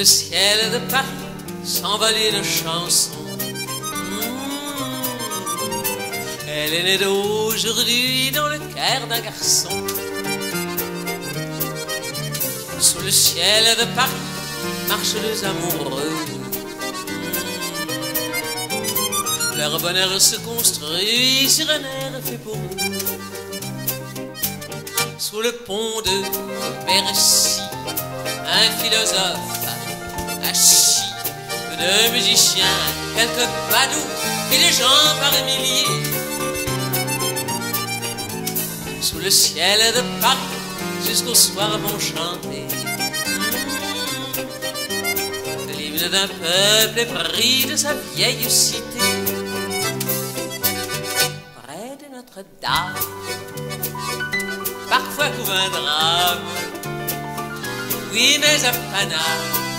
le ciel de Paris s'envolait une chanson. Mmh. Elle est née d'aujourd'hui dans le cœur d'un garçon. Sous le ciel de Paris marchent deux amoureux. Mmh. Leur bonheur se construit sur un air fait pour eux. Sous le pont de Bercy, un philosophe deux musiciens, quelques badauds et les gens par milliers. Sous le ciel de Paris, jusqu'au soir vont chanter l'hymne d'un peuple épris de sa vieille cité. Près de Notre-Dame, parfois couvre un drame. Oui, mais à Paname,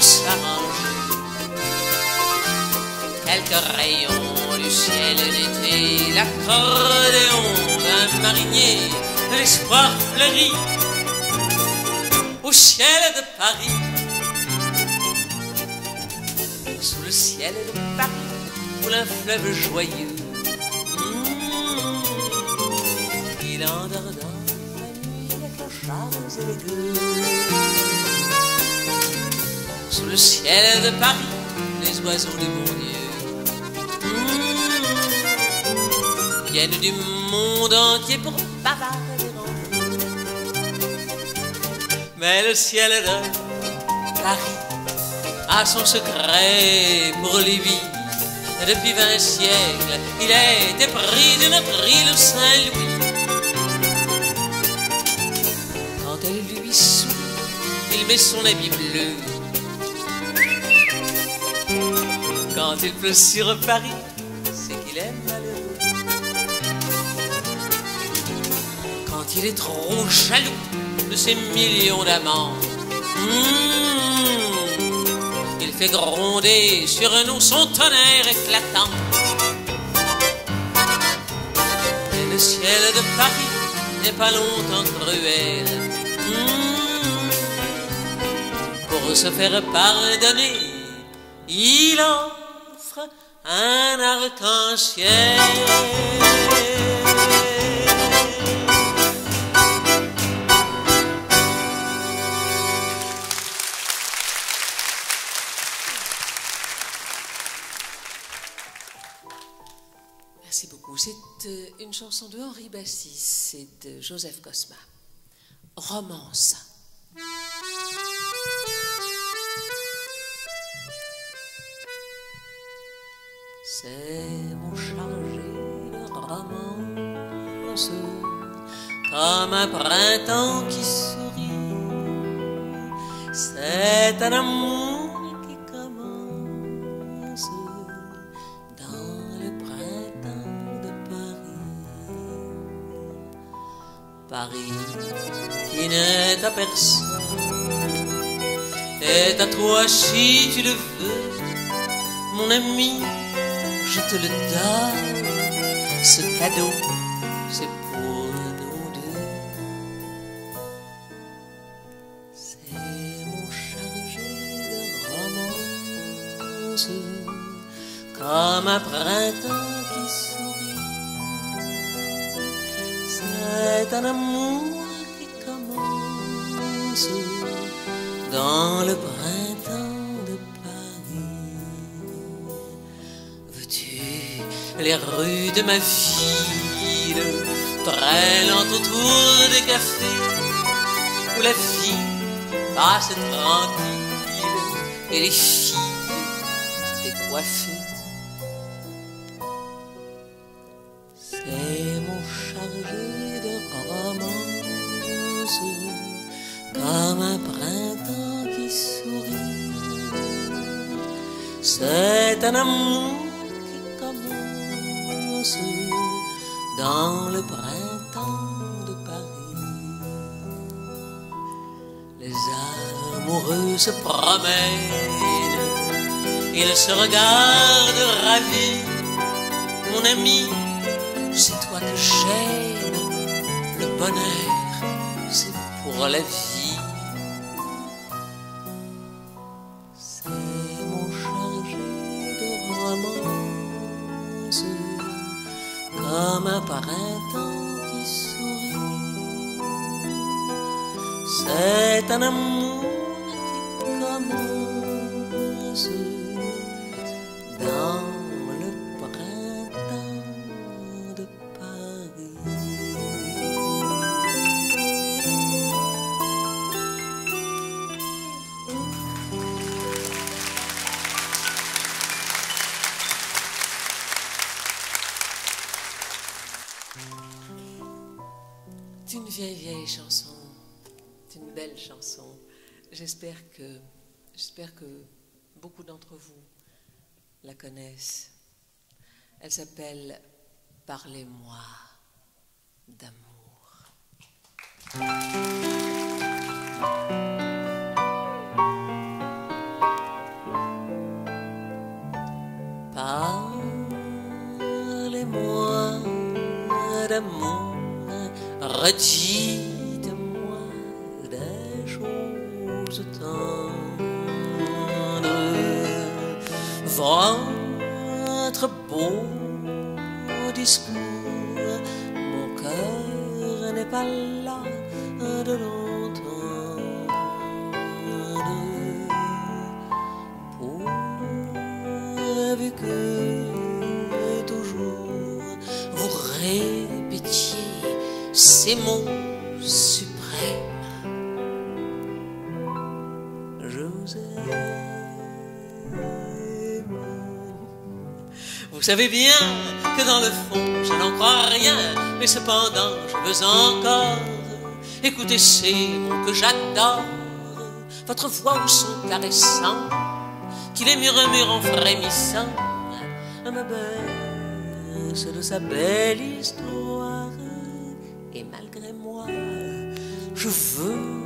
s'arranger. Quelques rayons du ciel d'été, l'accordéon d'un marinier, l'espoir fleuri au ciel de Paris. Sous le ciel de Paris, coule un fleuve joyeux. Mmh. Il endort dans la nuit les clochards et les gueux. Le ciel de Paris, les oiseaux Dieu mmh. viennent du monde entier pour bavarder. Mais le ciel de Paris a son secret pour lui. Depuis vingt siècles, il a été pris de notre île Saint-Louis. Quand elle lui sourit, il met son habit bleu. Quand il pleut sur Paris, c'est qu'il est malheureux. Quand il est trop jaloux de ses millions d'amants, mmh, il fait gronder sur nous son tonnerre éclatant. Et le ciel de Paris n'est pas longtemps cruel. Mmh, pour se faire pardonner, il offre un arc-en-ciel. Merci beaucoup. C'est euh, une chanson de Henri Bassis et de Joseph Cosma. Romance. C'est mon chargé de romance, comme un printemps qui sourit. C'est un amour qui commence dans le printemps de Paris. Paris qui n'est à personne est à toi si tu le veux, mon ami je te le donne, ce cadeau, c'est pour nous deux. C'est mon chargé de romance, comme un printemps qui sourit. C'est un amour qui commence dans le printemps les rues de ma ville traînant autour des cafés où la vie passe tranquille et les filles décoiffées? C'est mon chargé de romance comme un printemps qui sourit. C'est un amour se promène, ils se regardent ravis. Mon ami, c'est toi que j'aime, le bonheur, c'est pour la vie. C'est mon chargé de romance, comme un printemps qui sourit. C'est un amour qui commence d'entre vous la connaissent. Elle s'appelle Parlez-moi d'amour. Parlez-moi d'amour, redites-moi suprêmes. Je vous aime. Vous savez bien que dans le fond, n'en crois rien, mais cependant, je veux encore écouter ces mots que j'adore. Votre voix au son caressant, qui les murmure en frémissant, me baisse de sa belle histoire. Et malgré moi, je veux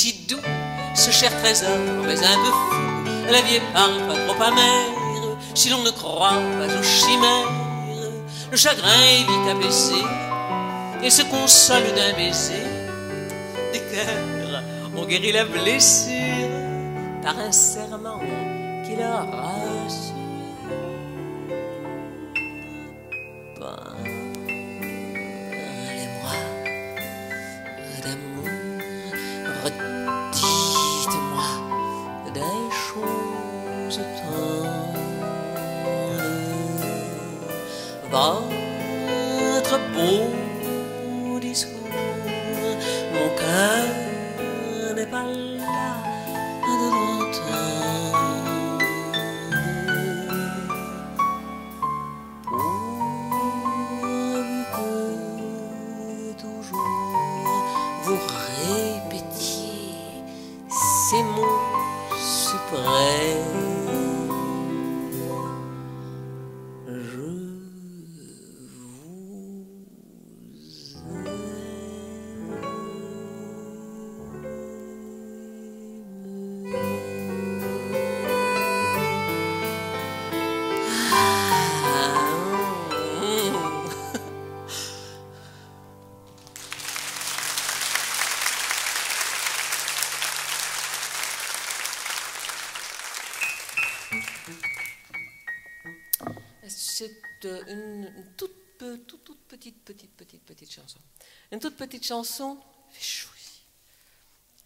si doux, ce cher trésor, mais un peu fou. La vie est pas trop amère, si l'on ne croit pas aux chimères. Le chagrin est vite abaissé, et se console d'un baiser. Des cœurs ont guéri la blessure par un serment qui leur C'est euh, une, toute, toute, petite, petite, petite, petite chanson. Une toute petite chanson.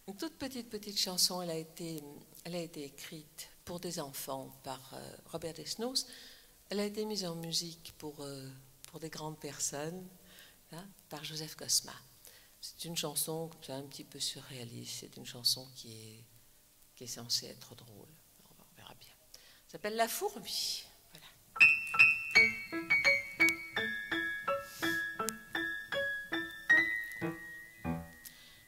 Une toute petite, petite chanson. Elle a été, elle a été écrite pour des enfants par euh, Robert Desnos. Elle a été mise en musique pour, euh, pour des grandes personnes hein, par Joseph Cosma. C'est une chanson comme ça, un petit peu surréaliste. C'est une chanson qui est, qui est censée être drôle. On verra bien. s'appelle La fourmi. Voilà.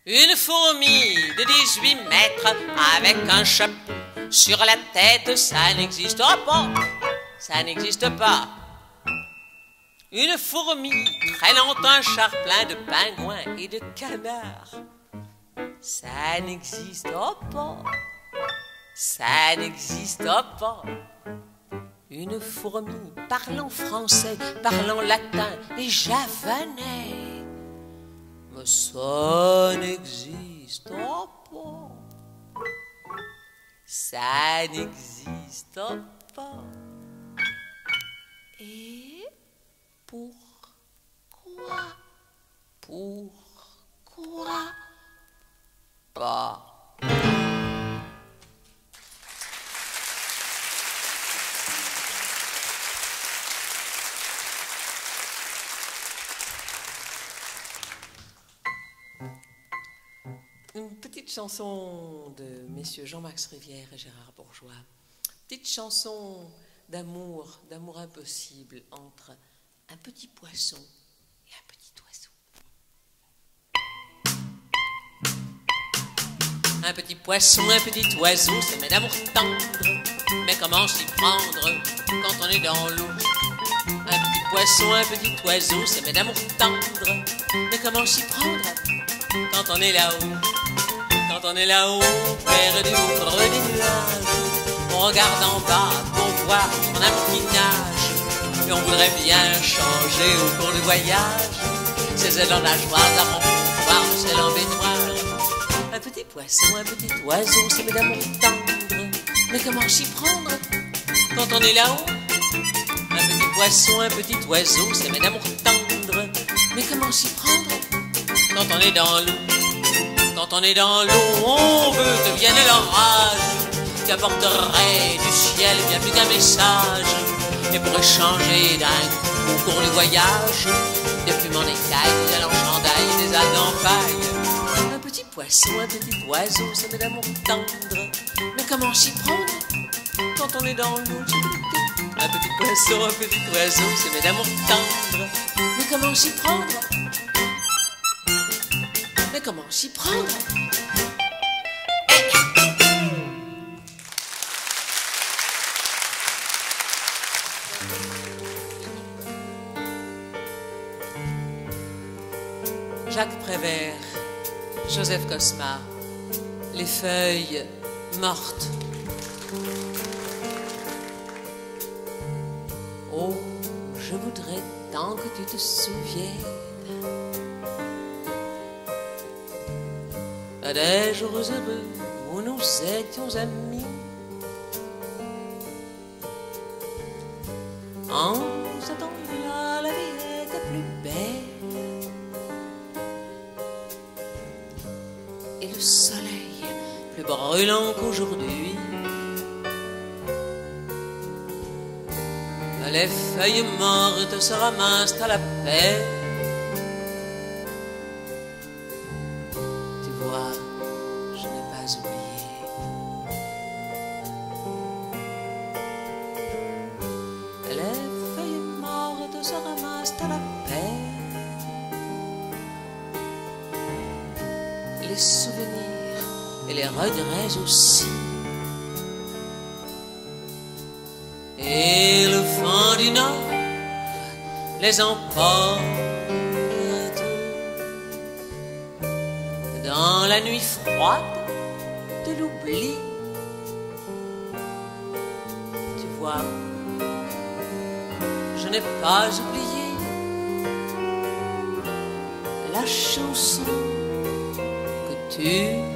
Une fourmi de 18 mètres avec un chapeau sur la tête, ça n'existe pas. Ça n'existe pas. Une fourmi traînant un char de pingouins et de canards. Ça n'existe pas. Ça n'existe pas. Une fourmi parlant français, parlant latin et javanais. Mais ça n'existe pas. Ça n'existe pas. Et pourquoi Pourquoi pas chanson de messieurs Jean-Max Rivière et Gérard Bourgeois. Petite chanson d'amour, d'amour impossible entre un petit poisson et un petit oiseau. Un petit poisson, un petit oiseau, c'est met d'amour tendre. Mais comment s'y prendre quand on est dans l'eau? Un petit poisson, un petit oiseau, c'est met d'amour tendre. Mais comment s'y prendre quand on est là-haut? Quand on est là-haut, perdu au des nuages, on regarde en bas pour voir en un petit nage. Et on voudrait bien changer au cours du voyage. Ses ailes en nageoire, la voir ses en baignoire. Un petit poisson, un petit oiseau, c'est d'amour tendre. Mais comment s'y prendre quand on est là-haut? Un petit poisson, un petit oiseau, c'est d'amour tendre. Mais comment s'y prendre quand on est dans l'eau? Quand on est dans l'eau, on veut que vienne l'orage qui apporterait du ciel bien plus qu'un message. Et pour échanger d'un coup au cours du voyage, des plumes en écailles, des algues en paille. Un petit poisson, un petit oiseau, ça met d'amour tendre. Mais comment s'y prendre quand on est dans l'eau? Un petit poisson, un petit oiseau, ça met d'amour tendre. Mais comment s'y prendre comment s'y prendre Jacques Prévert, Joseph Cosma, les feuilles mortes. Oh, je voudrais tant que tu te souviennes des jours heureux où nous étions amis? En ce temps-là, la vie était plus belle. Et le soleil plus brûlant qu'aujourd'hui. Les feuilles mortes se ramassent à la paix. Aussi. Et le vent du nord les emporte dans la nuit froide de l'oubli. Tu vois, je n'ai pas oublié la chanson que tu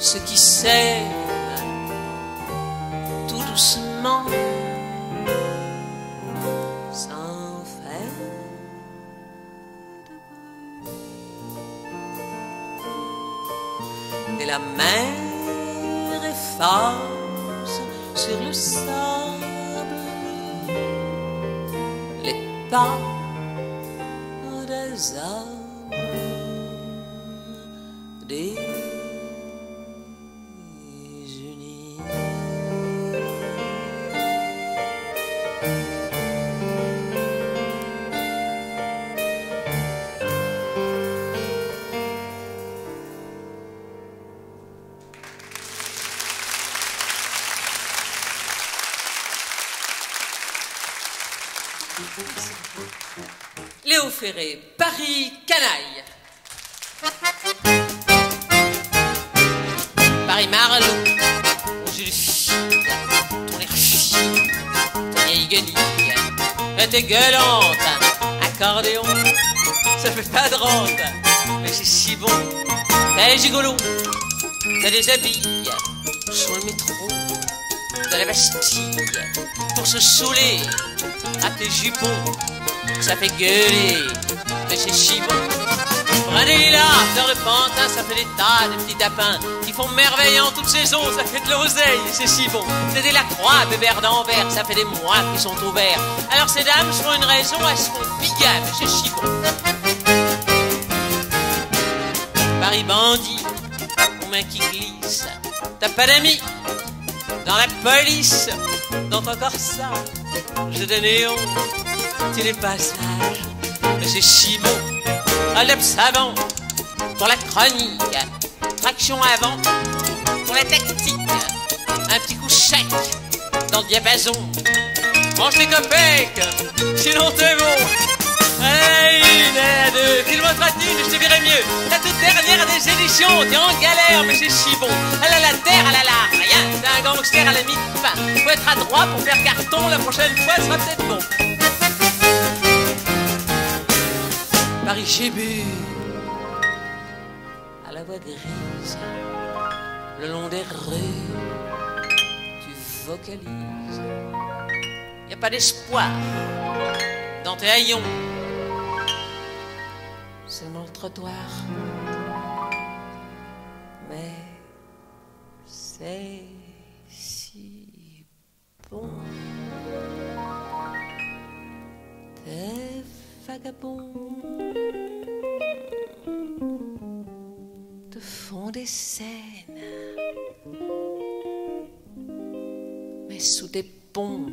ce qui s'aiment tout doucement sans faire de. Et la mer efface sur le sable les pas des âmes Paris, canaille. Paris Marlot, je le fille, ton air ta vieille guenille, t'es gueulante, accordéon, ça fait pas de rente, mais c'est si bon, t'es gigolo, t'as des habits, sur le métro, de la Bastille, pour se saouler. À tes jupons, ça fait gueuler, mais c'est si bon. Prenez les là, fleurs de pantin, ça fait des tas de petits tapins qui font merveille en toute saison, ça fait de l'oseille, c'est si bon. C'est des lacroix, bébert d'Anvers, ça fait des mois qui sont ouverts. Alors ces dames, pour une raison, elles se font bigames, c'est si bon. Paris bandit, aux mains qui glissent, t'as pas d'amis dans la police, dans ton corsage, j'ai des néons, tu les passages, mais c'est si beau, lèvre savant, pour la chronique, traction avant, pour la tactique, un petit coup sec, dans le diapason, mange les copecs, sinon t'es bon. Allez, une, à deux, thunes, je te verrai mieux. La toute dernière des éditions, t'es en galère, mais c'est si bon. Elle a la terre, elle a la rien, c'est un gangster à la mi-fin. Faut être adroit pour faire carton, la prochaine fois, sera peut-être bon. Paris Chébu, à la voix grise, le long des rues, tu vocalises. Y a pas d'espoir dans tes haillons, seulement le trottoir. Mais c'est si bon. T'es vagabond font des scènes, mais sous des ponts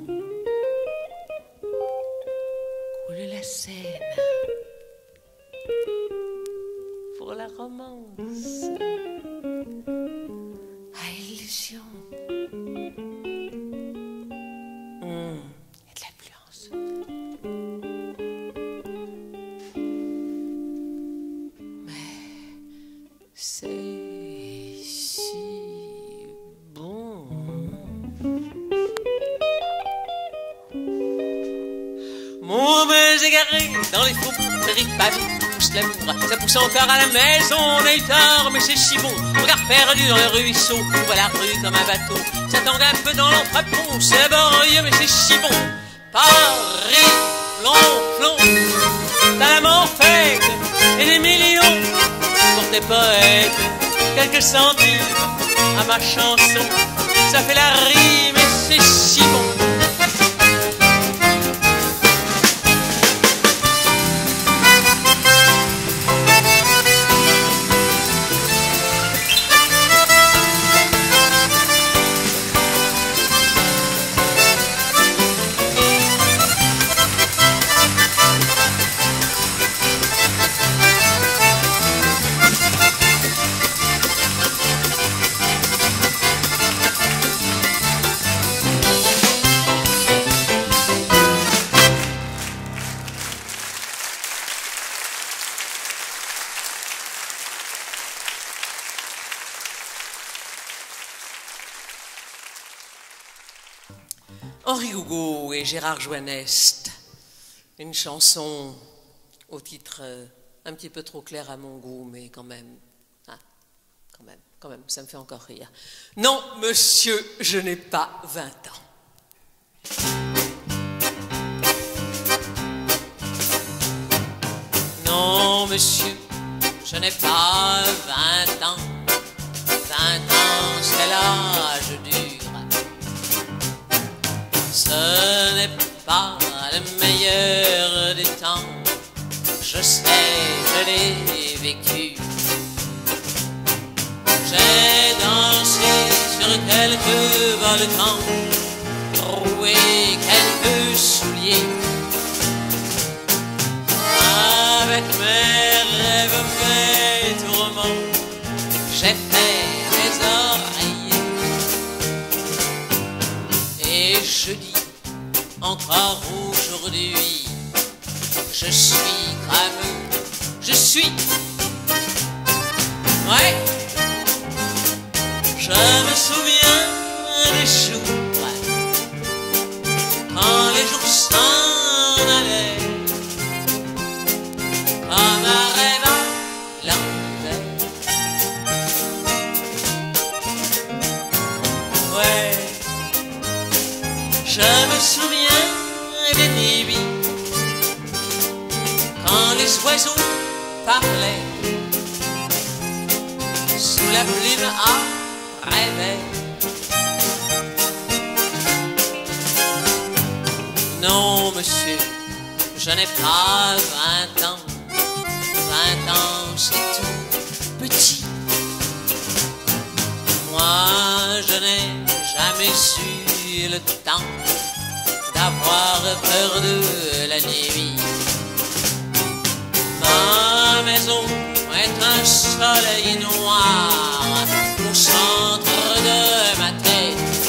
dans les faubourgs, prairies pavées, pousse l'amour. Ça pousse encore à la maison, on eu tard, mais c'est si bon. Regard perdu dans le ruisseau, on voit la rue comme un bateau. Ça tangue un peu dans l'entrepont, c'est laborieux, mais c'est si bon. Paris, plomb, plomb, t'as la mort et des millions pour tes poètes. Quelques centimes à ma chanson, ça fait la rime et c'est si bon. Et Gérard Joannest. Une chanson au titre euh, un petit peu trop clair à mon goût, mais quand même. Ah, quand même, quand même, ça me fait encore rire. Non, monsieur, je n'ai pas 20 ans. Non, monsieur, je n'ai pas 20 ans. 20 ans, c'est l'âge dur. Ce n'est pas le meilleur des temps. Je sais, je l'ai vécu. J'ai dansé sur quelques volcans, roué quelques souliers. Avec mes rêves, mes tourments, j'ai fait encore aujourd'hui, je suis crameux, je suis. Ouais, je me souviens des jours, oiseaux parlaient sous la plume à rêver. Non, monsieur, je n'ai pas vingt ans. Vingt ans, c'est tout petit. Moi, je n'ai jamais su le temps d'avoir peur de la nuit. Ma maison est un soleil noir au centre de ma tête.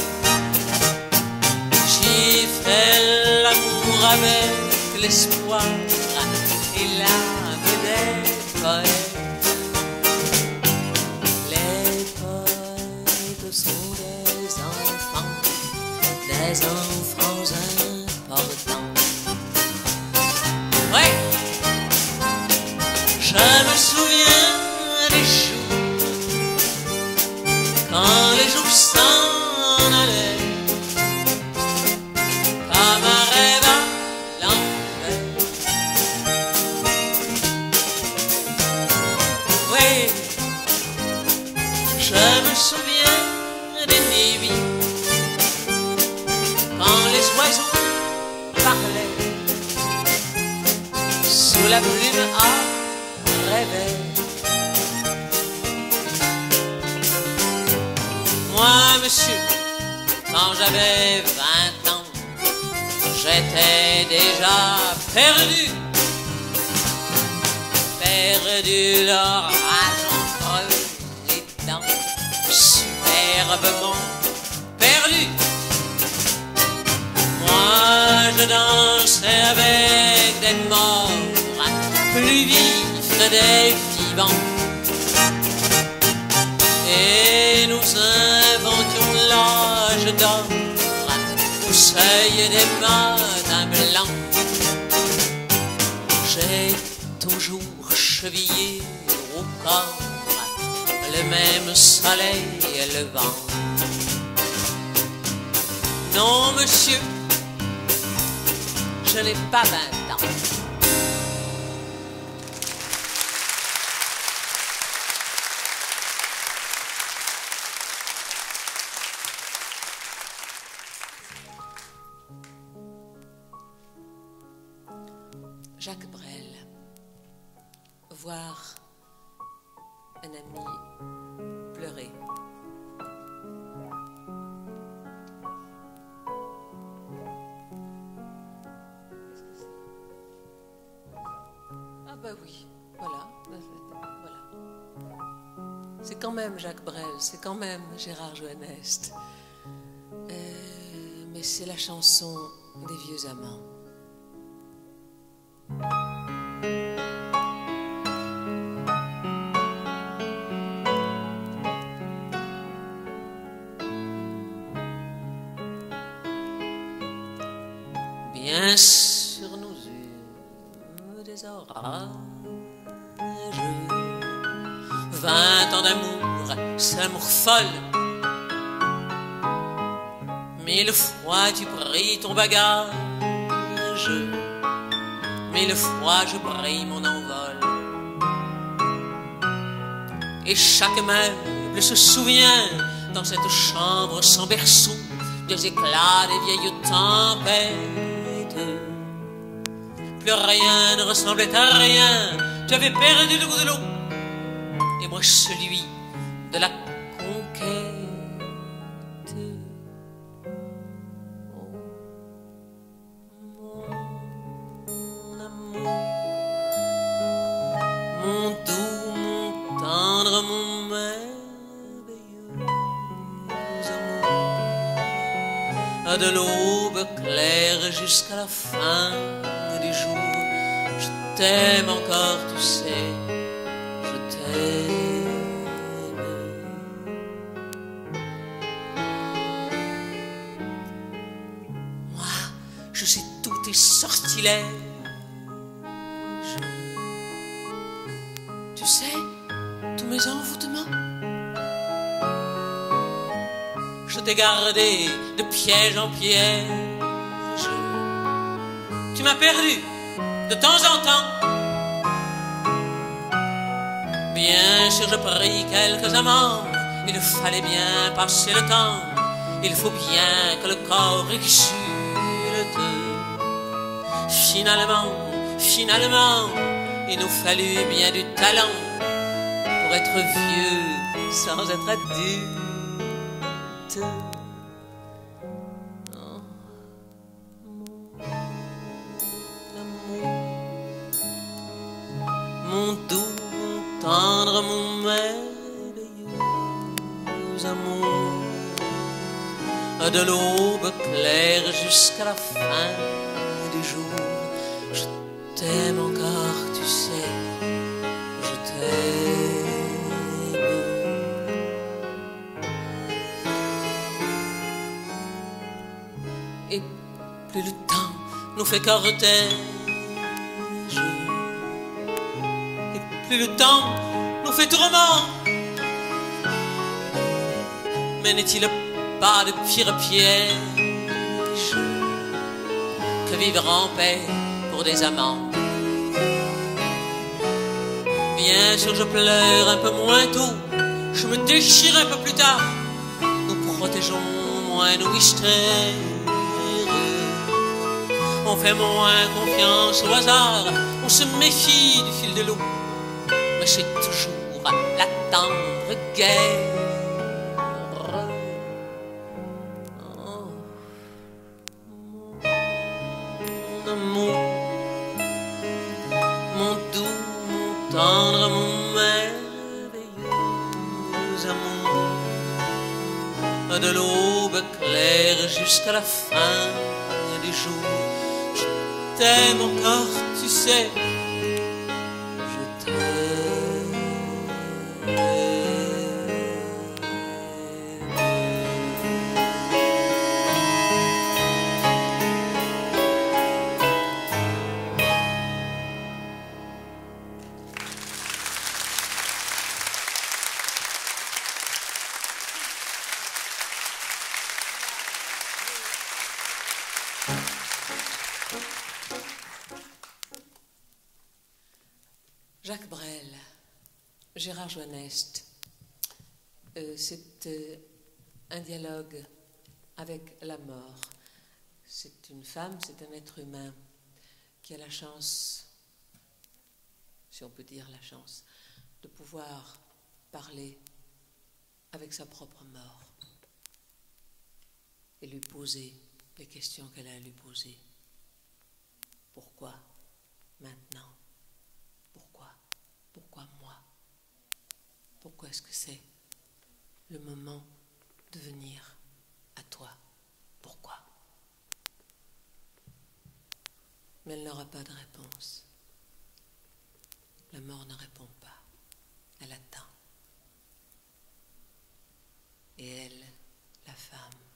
J'y fais l'amour avec l'espoir et l'âme des poètes. Les poètes sont des enfants, des enfants soleil levant. Non, monsieur, je n'ai pas vingt ans. C'est la chanson des vieux amants. vint sur nos yeux des orages. Vingt ans d'amour, c'est l'amour folle. Fois tu pris ton bagage, mille fois je brille mon envol. Et chaque meuble se souvient dans cette chambre sans berceau des éclats des vieilles tempêtes. Plus rien ne ressemblait à rien, tu avais perdu le goût de l'eau, et moi celui de la de piège en piège. Tu m'as perdu de temps en temps. Bien sûr, je pris quelques amants. Il fallait bien passer le temps. Il faut bien que le corps exulte. Finalement, finalement, il nous fallut bien du talent pour être vieux sans être adulte. Mon doux, mon tendre, mon merveilleux amour, de l'aube claire jusqu'à la fin des jours, je t'aime nous fait cortège, et plus le temps nous fait tourment. Mais n'est-il pas de pire piège que vivre en paix pour des amants Bien sûr, je pleure un peu moins tôt, je me déchire un peu plus tard. Nous protégeons moins nos mystères. On fait moins confiance au hasard, on se méfie du fil de l'eau. Mais c'est toujours la tendre guerre. Mon amour, mon doux, mon tendre, mon merveilleux amour. De l'aube claire jusqu'à la fin des jours je t'aime encore, tu sais. Euh, c'est euh, un dialogue avec la mort. C'est une femme, c'est un être humain qui a la chance, si on peut dire la chance, de pouvoir parler avec sa propre mort et lui poser les questions qu'elle a à lui poser. Pourquoi maintenant? Pourquoi? Pourquoi moi Pourquoi est-ce que c'est le moment de venir à toi? Pourquoi? Mais elle n'aura pas de réponse. La mort ne répond pas. Elle attend. Et elle, la femme,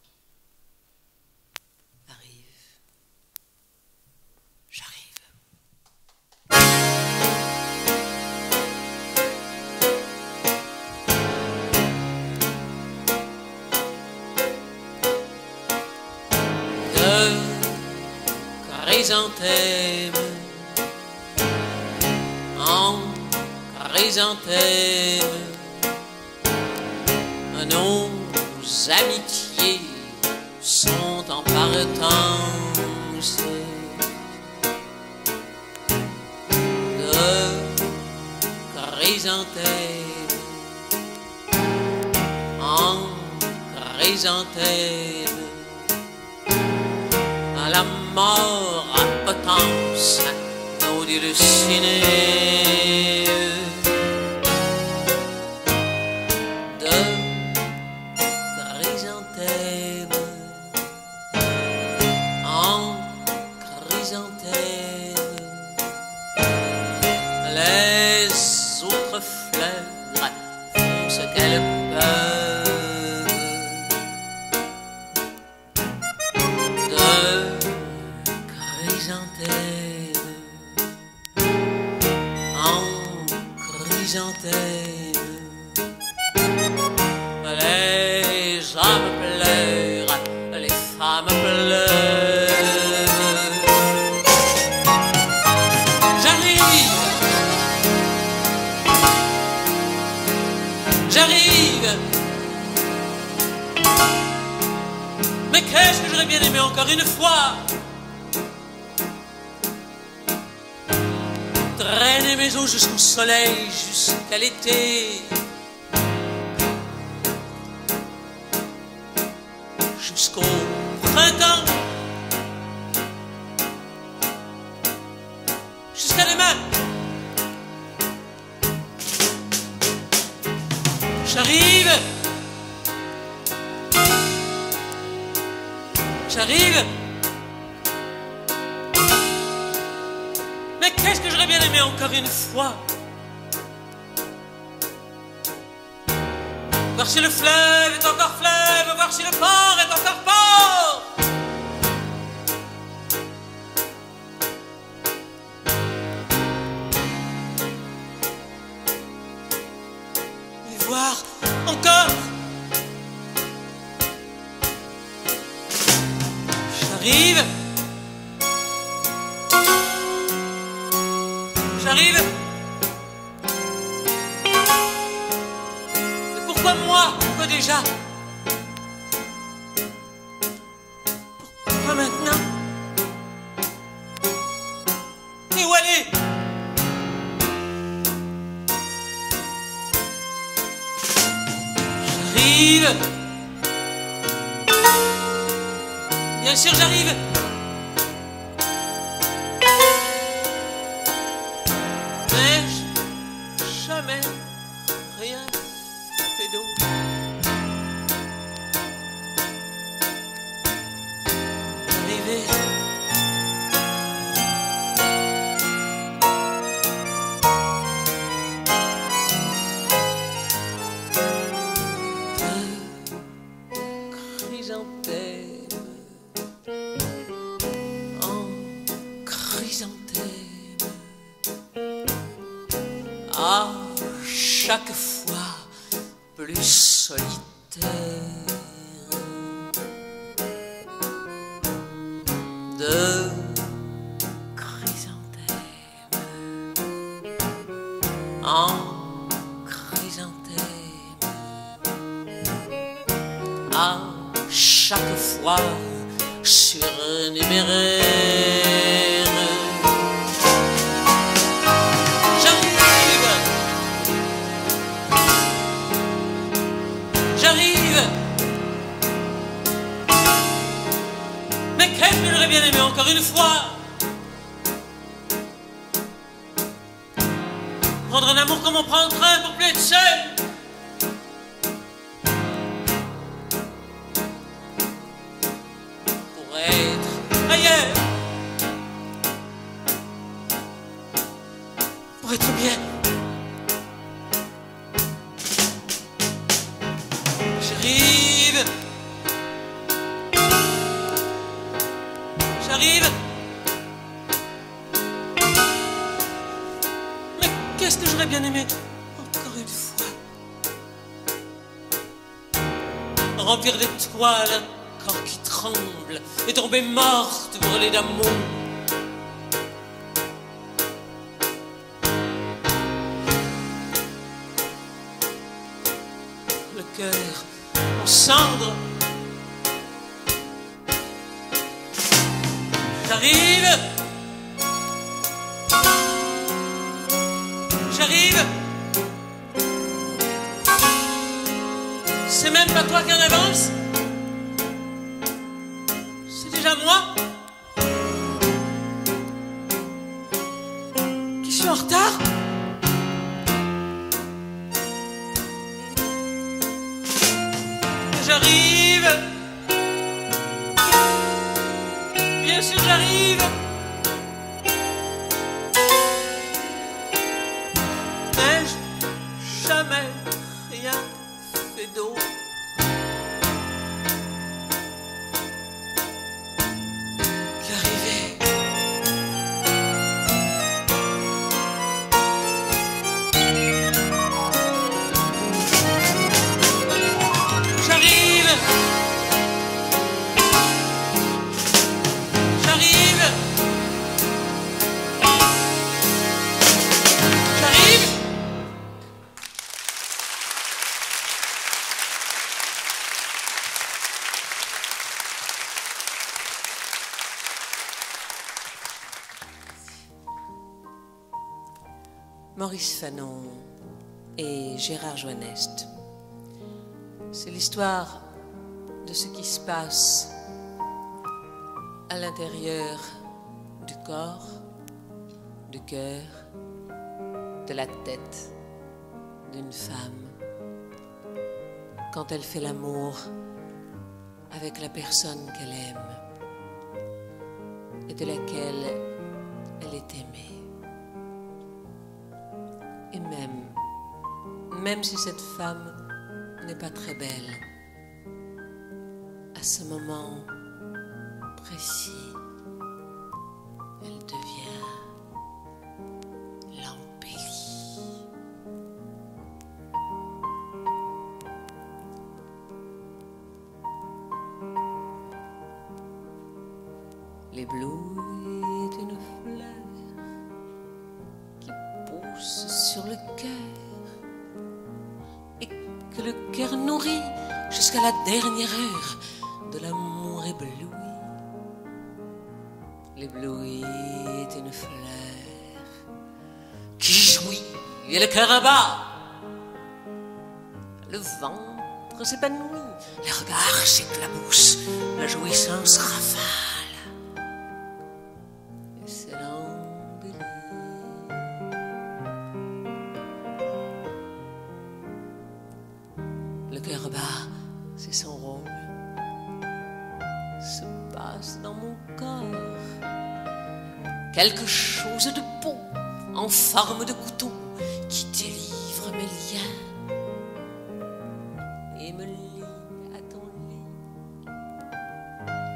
chrysanthème, en chrysanthème, nos amitiés sont en partance. De chrysanthème, en chrysanthème la mort à potence nous ciné Les hommes pleurent, les femmes pleurent. J'arrive, j'arrive. Mais qu'est-ce que j'aurais bien aimé encore une fois? Traîner mes jusqu'au soleil, jusqu'à l'été. J'arrive. À chaque fois surnuméraire. J'arrive, j'arrive. Mais qu'est-ce bien aimé encore une fois d'amour. Le cœur en cendres. J'arrive. J'arrive. C'est même pas toi qui en avance. Maurice Fanon et Gérard Joannest. C'est l'histoire de ce qui se passe à l'intérieur du corps, du cœur, de la tête d'une femme quand elle fait l'amour avec la personne qu'elle aime et de laquelle elle est aimée. Même si cette femme n'est pas très belle, à ce moment précis, quelque chose de beau en forme de couteau qui délivre mes liens et me lie à ton lit.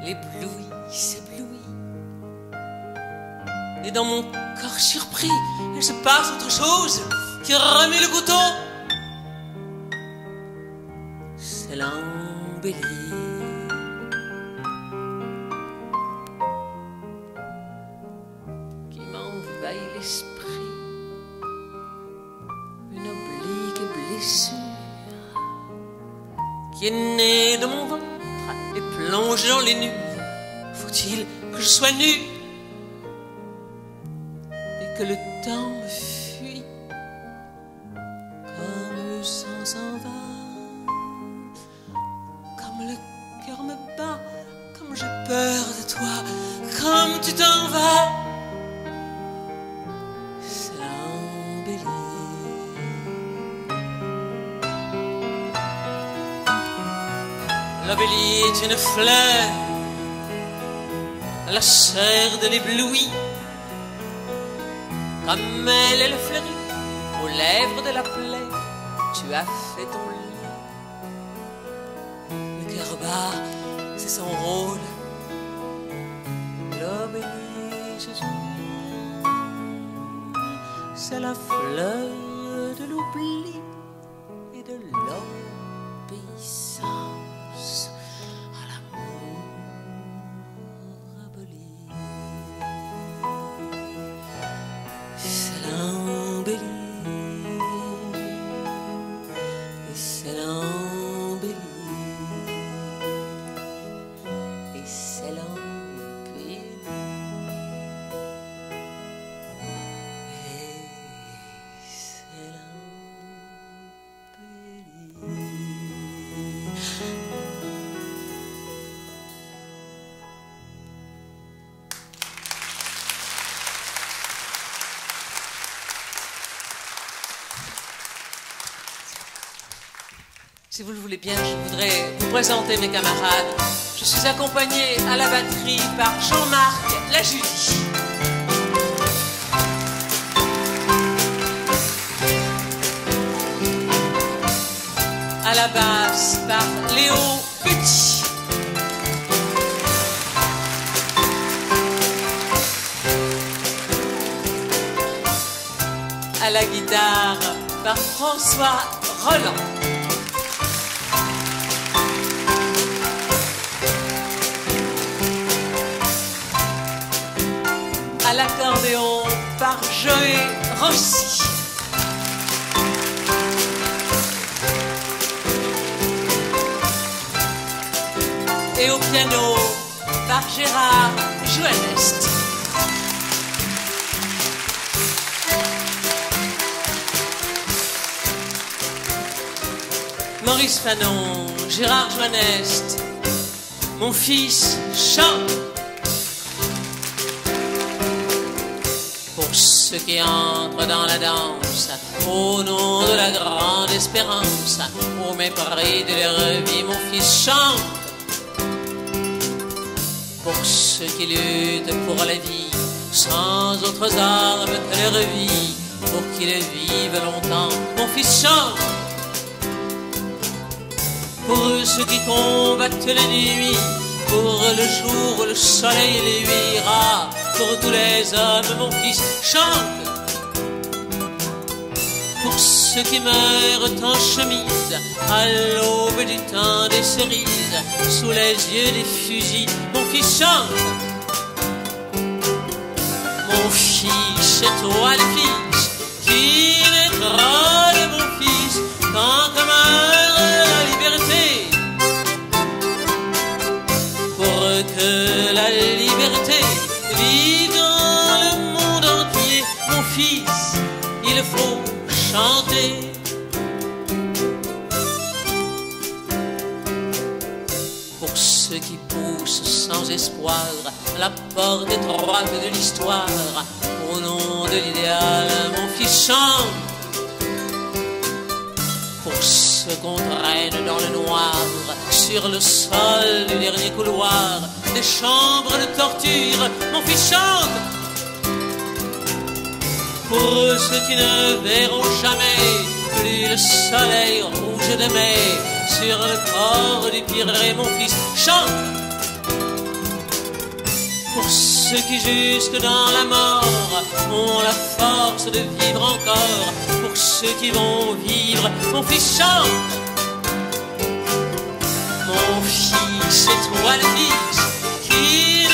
L'ébloui s'éblouit. Et dans mon corps surpris, il se passe autre chose qui remet le couteau. C'est l'embellie. Est née de mon ventre et plonge dans les nues. Faut-il que je sois nu? Une fleur, la sœur de l'ébloui. Comme elle le fleuri, aux lèvres de la plaie, tu as fait ton lit. Le cœur bat, c'est son rôle. C'est son c'est la fleur de l'oubli Si vous le voulez bien, je voudrais vous présenter mes camarades. Je suis accompagné à la batterie par Jean-Marc La Julie. À la basse par Léo Petit. À la guitare par François Roland. L'accordéon par Joé Rossi. Et au piano par Gérard Joannest. Maurice Fanon, Gérard Joannest, mon fils chante. Ceux qui entrent dans la danse, au nom de la grande espérance, au mépris de leur vie, mon fils chante. Pour ceux qui luttent pour la vie, sans autres armes que leur vie, pour qu'ils vivent longtemps, mon fils chante. Pour ceux qui combattent la nuit, pour le jour où le soleil luira, pour tous les hommes, mon fils chante. Pour ceux qui meurent en chemise, à l'aube du temps des cerises, sous les yeux des fusils, mon fils chante. Mon fils, c'est toi le fils, qui naîtra de l'histoire, au nom de l'idéal, mon fils chante. Pour ceux qu'on traîne dans le noir, sur le sol du dernier couloir, des chambres de torture, mon fils chante. Pour ceux qui ne verront jamais plus le soleil rouge de mai sur le corps du Pirée, mon fils chante ceux qui jusque dans la mort ont la force de vivre encore, pour ceux qui vont vivre, mon fils chante. Mon fils, c'est toi le fils qui